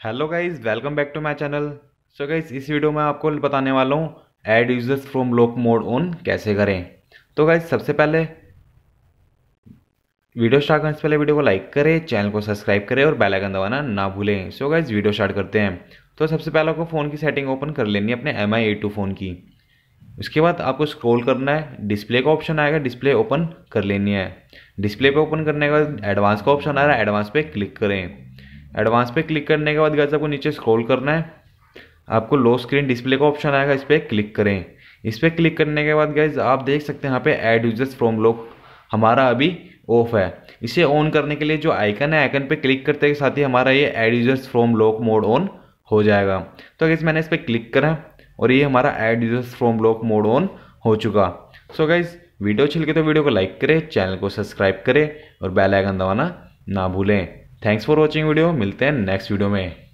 Hello guys welcome back to my channel so guys इस video में आपको बताने वाला हूँ add users from lock mode on कैसे करें। तो गाइस सबसे पहले वीडियो स्टार्ट करने से पहले वीडियो को लाइक करें चैनल को सब्सक्राइब करें और बेल आइकन दबाना ना भूलें। सो गाइस वीडियो स्टार्ट करते हैं। तो सबसे पहले आपको फ़ोन की सेटिंग ओपन कर लेनी है अपने एम आई फ़ोन की। उसके बाद आपको स्क्रॉल करना है डिस्प्ले का ऑप्शन आएगा डिस्प्ले ओपन कर लेनी है। डिस्प्ले पे ओपन करने के बाद एडवांस का ऑप्शन आ रहा है एडवांस पे क्लिक करें। एडवांस पे क्लिक करने के बाद गैस आपको नीचे स्क्रॉल करना है। आपको लो स्क्रीन डिस्प्ले का ऑप्शन आएगा, इस पर क्लिक करें। इस पर क्लिक करने के बाद गैस आप देख सकते हैं यहाँ पे ऐड यूज़र्स फ्रॉम लॉक हमारा अभी ऑफ़ है। इसे ऑन करने के लिए जो आइकन है आइकन पे क्लिक करते के साथ ही हमारा ये add users from lock mode on हो जाएगा। तो गैस मैंने इस पर क्लिक करा और ये हमारा add users from block mode on हो चुका। सो गाइज़ वीडियो अच्छी लगे तो वीडियो को लाइक करें चैनल को सब्सक्राइब करें और बेल आइकन दबाना ना भूलें। थैंक्स फॉर वॉचिंग वीडियो मिलते हैं नेक्स्ट वीडियो में.